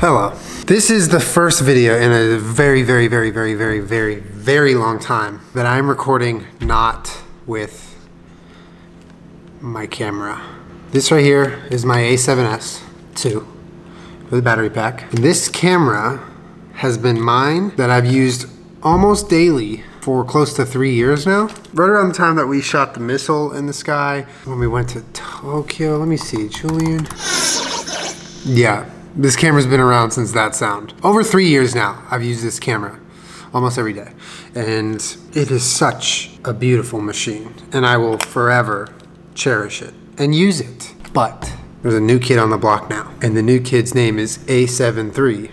Hello. This is the first video in a very, very, very, very, very, very, very long time that I'm recording not with my camera. This right here is my A7S II with a battery pack. And this camera has been mine that I've used almost daily for close to three years now. Right around the time that we shot the missile in the sky, when we went to Tokyo, let me see, Julien. Yeah, this camera's been around since that sound. Over three years now, I've used this camera almost every day. And it is such a beautiful machine. And I will forever cherish it and use it. But there's a new kid on the block now. And the new kid's name is A7 III.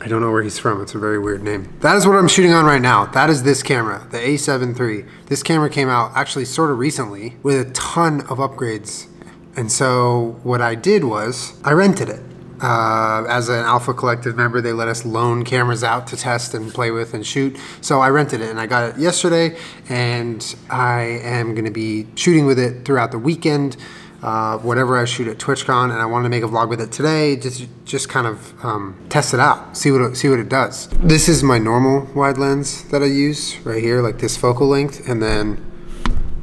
I don't know where he's from. It's a very weird name. That is what I'm shooting on right now. That is this camera, the A7 III. This camera came out actually sort of recently with a ton of upgrades. And so what I did was I rented it. Uh, as an Alpha Collective member, they let us loan cameras out to test and play with and shoot. So I rented it and I got it yesterday and I am gonna be shooting with it throughout the weekend uh, whatever I shoot at TwitchCon, and I wanted to make a vlog with it today, just just kind of um, test it out, see what it, see what it does. This is my normal wide lens that I use right here, like this focal length, and then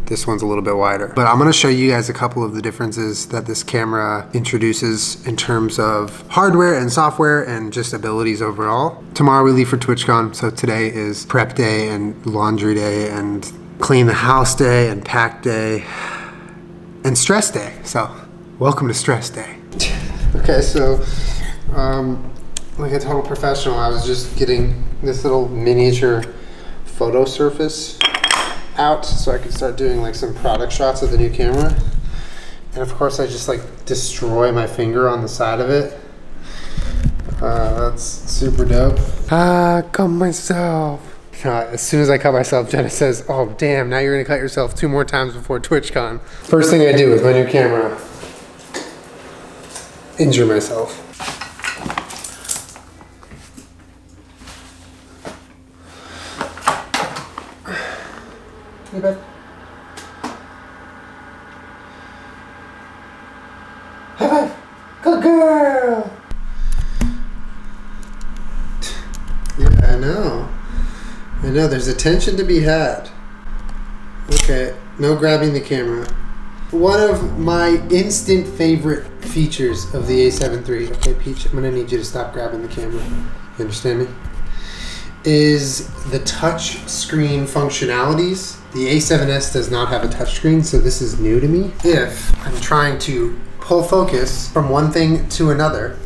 this one's a little bit wider. But I'm gonna show you guys a couple of the differences that this camera introduces in terms of hardware and software and just abilities overall. Tomorrow we leave for TwitchCon, so today is prep day and laundry day and clean the house day and pack day and stress day. So, welcome to stress day. okay, so um, like a total professional, I was just getting this little miniature photo surface out so I could start doing like some product shots of the new camera. And of course, I just like destroy my finger on the side of it. Uh, that's super dope. Ah, cut myself. Uh, as soon as I cut myself, Jenna says, "Oh damn! Now you're gonna cut yourself two more times before TwitchCon." First thing I do with my new camera, injure myself. Hey, bud. High five! Good girl! Yeah, I know. I know, there's attention to be had. Okay, no grabbing the camera. One of my instant favorite features of the A7 III, okay, Peach, I'm gonna need you to stop grabbing the camera. You understand me? Is the touch screen functionalities. The A7S does not have a touchscreen, so this is new to me. If I'm trying to pull focus from one thing to another,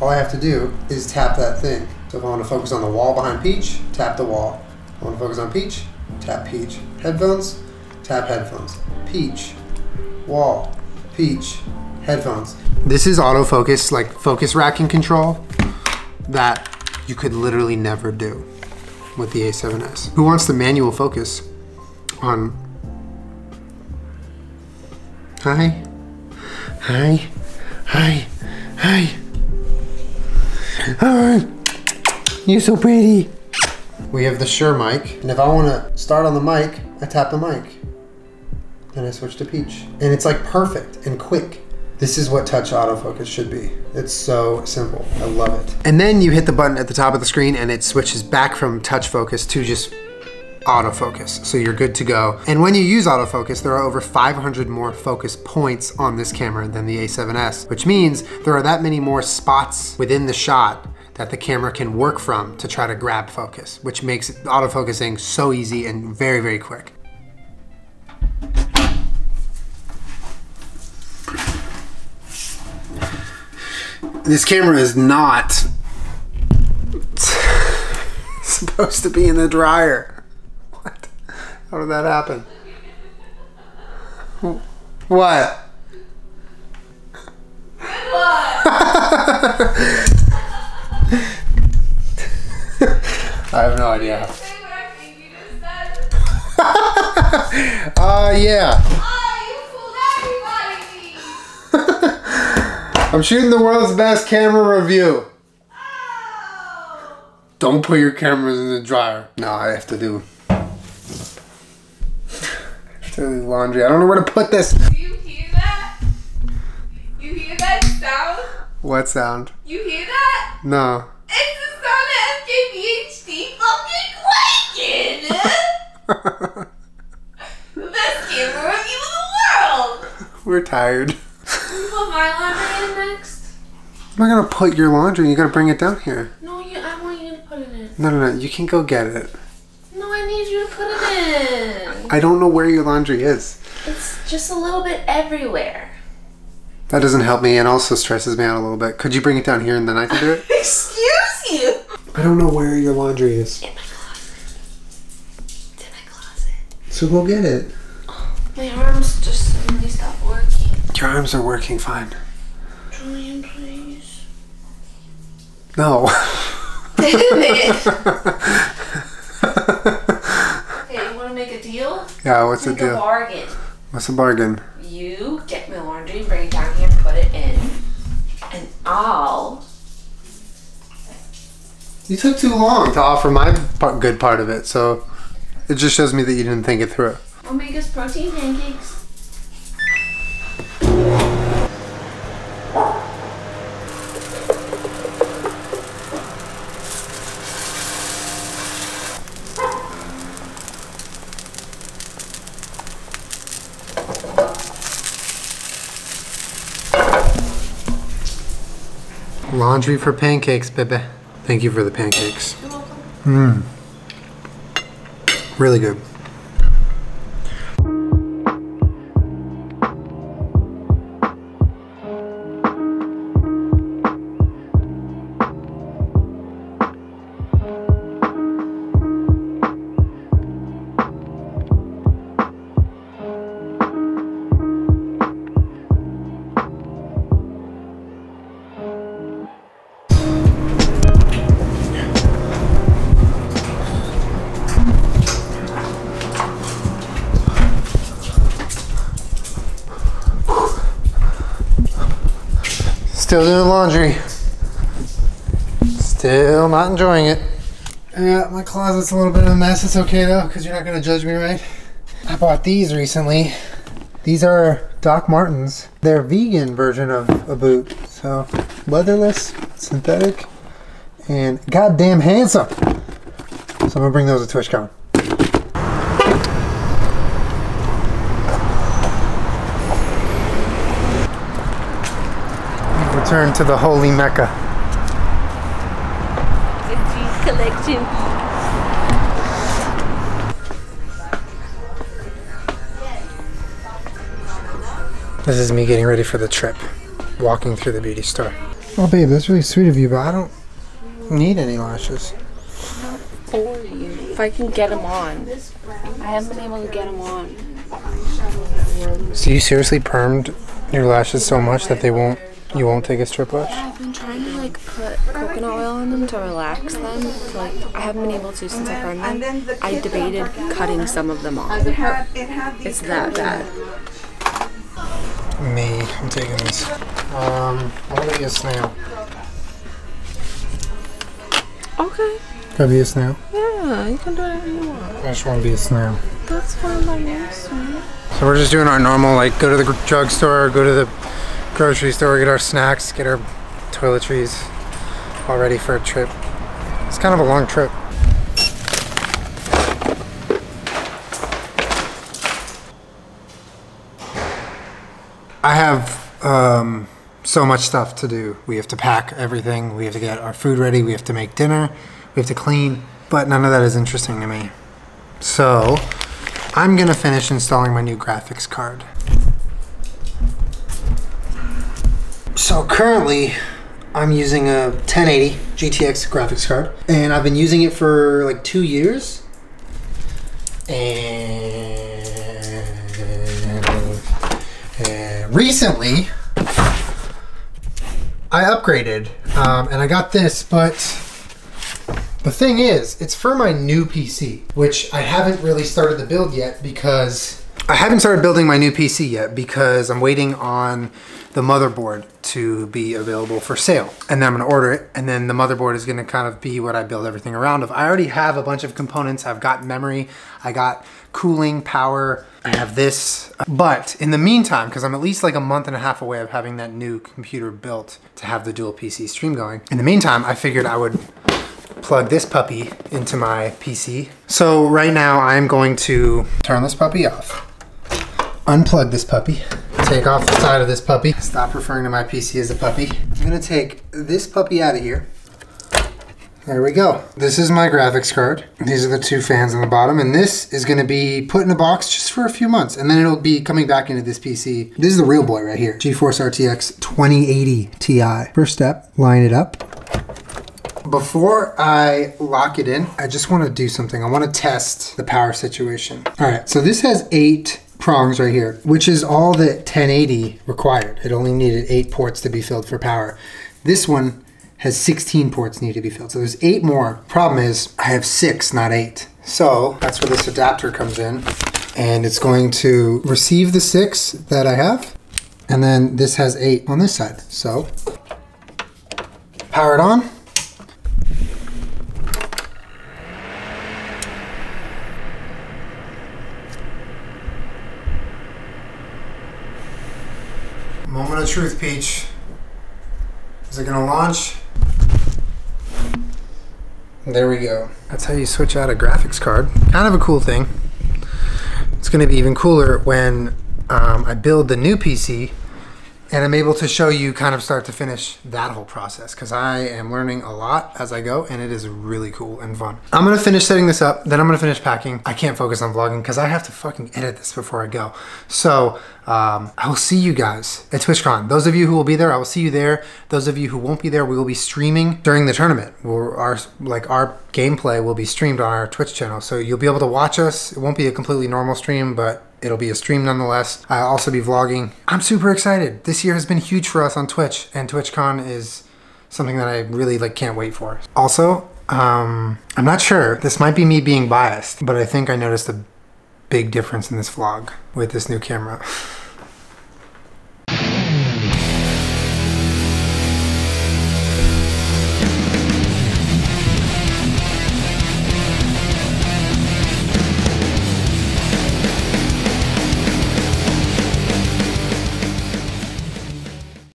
all I have to do is tap that thing. So if I want to focus on the wall behind Peach, tap the wall. I want to focus on Peach, tap Peach. Headphones, tap headphones. Peach, wall, Peach, headphones. This is autofocus, like focus racking control that you could literally never do with the A7S. Who wants the manual focus on... Hi? Hi? Hi? Hi? Hi? You're so pretty. We have the Shure mic, and if I want to start on the mic, I tap the mic. Then I switch to Peach. And it's like perfect and quick. This is what touch autofocus should be. It's so simple. I love it. And then you hit the button at the top of the screen and it switches back from touch focus to just autofocus. So you're good to go. And when you use autofocus, there are over 500 more focus points on this camera than the A7S, which means there are that many more spots within the shot that the camera can work from to try to grab focus, which makes autofocusing so easy and very, very quick. This camera is not supposed to be in the dryer. What? How did that happen? What? I have no idea. uh, yeah. I'm shooting the world's best camera review. Don't put your cameras in the dryer. No, I have to do, I have to do laundry. I don't know where to put this. Do you hear that? You hear that sound? What sound? You hear that? No. It's the sound of MKBHD fucking quaking! the best camera review in the world! We're tired. You put my laundry in next? I'm not gonna put your laundry. You gotta bring it down here. No, you, I want you to put it in. No, no, no. You can go get it. No, I need you to put it in. I don't know where your laundry is. It's just a little bit everywhere. That doesn't help me and also stresses me out a little bit. Could you bring it down here and then I can do it? Excuse you! I don't know where your laundry is. In my closet. It's in my closet. So go get it. My arms just suddenly stopped working. Your arms are working fine. Julien, please. No. Damn it! Hey, you want to make a deal? Yeah, what's the deal? bargain. What's the bargain? You get my laundry, bring it down here, put it in, and I'll. You took too long to offer my part, good part of it, so it just shows me that you didn't think it through. I'll make us protein pancakes. Laundry for pancakes, baby. Thank you for the pancakes. You're welcome. Mmm. Really good. Still doing laundry. Still not enjoying it. Yeah, my closet's a little bit of a mess. It's okay though, because you're not to judge me, right? I bought these recently. These are Doc Martens. They're vegan version of a boot. So, leatherless, synthetic, and goddamn handsome. So I'm to bring those to TwitchCon. Return to the holy Mecca. collection. This is me getting ready for the trip, walking through the beauty store. Oh, babe, that's really sweet of you, but I don't need any lashes. For you. If I can get them on. I haven't been able to get them on. So you seriously permed your lashes so much that they won't, you won't take a strip lash? I've been trying to like put coconut oil on them to relax them. To, like I haven't been able to since I permed them. I debated cutting some of them off. It's that bad. Me, I'm taking this. Um, I want to be a snail. Okay. Can I be a snail? Yeah, you can do whatever you want. I just want to be a snail. That's fine by me, sweet. So we're just doing our normal, like, go to the drugstore, go to the grocery store, get our snacks, get our toiletries, all ready for a trip. It's kind of a long trip. I have um, so much stuff to do. We have to pack everything. We have to get our food ready. We have to make dinner. We have to clean. But none of that is interesting to me. So I'm gonna finish installing my new graphics card. So currently, I'm using a 1080 GTX graphics card, and I've been using it for like two years. And, recently, I upgraded, um, and I got this, but the thing is, it's for my new PC, which I haven't really started the build yet because I haven't started building my new PC yet because I'm waiting on the motherboard to be available for sale. And then I'm gonna order it, and then the motherboard is gonna kind of be what I build everything around of. I already have a bunch of components. I've got memory, I got cooling, power, I have this. But in the meantime, because I'm at least like a month and a half away of having that new computer built to have the dual PC stream going. In the meantime, I figured I would plug this puppy into my PC. So right now I'm going to turn this puppy off, unplug this puppy, take off the side of this puppy, stop referring to my PC as a puppy. I'm gonna take this puppy out of here. There we go. This is my graphics card. These are the two fans on the bottom, and this is gonna be put in a box just for a few months, and then it'll be coming back into this PC. This is the real boy right here, GeForce RTX 2080 Ti. First step, line it up. Before I lock it in, I just wanna do something. I wanna test the power situation. All right, so this has eight prongs right here, which is all that 1080 required. It only needed eight ports to be filled for power. This one has 16 ports need to be filled. So there's eight more. Problem is I have six, not eight. So that's where this adapter comes in and it's going to receive the six that I have. And then this has eight on this side. So power it on. Moment of truth, Peach. Is it gonna launch? There we go. That's how you switch out a graphics card. Kind of a cool thing. It's gonna be even cooler when um, I build the new PC and I'm able to show you kind of start to finish that whole process because I am learning a lot as I go and it is really cool and fun. I'm gonna finish setting this up, then I'm gonna finish packing. I can't focus on vlogging because I have to fucking edit this before I go. So um, I will see you guys at TwitchCon. Those of you who will be there, I will see you there. Those of you who won't be there, we will be streaming during the tournament. We're, our like our gameplay will be streamed on our Twitch channel, so you'll be able to watch us. It won't be a completely normal stream, but It'll be a stream nonetheless. I'll also be vlogging. I'm super excited. This year has been huge for us on Twitch, and TwitchCon is something that I really like can't wait for. Also, um, I'm not sure. This might be me being biased, but I think I noticed a big difference in this vlog with this new camera.